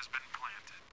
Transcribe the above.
has been planted.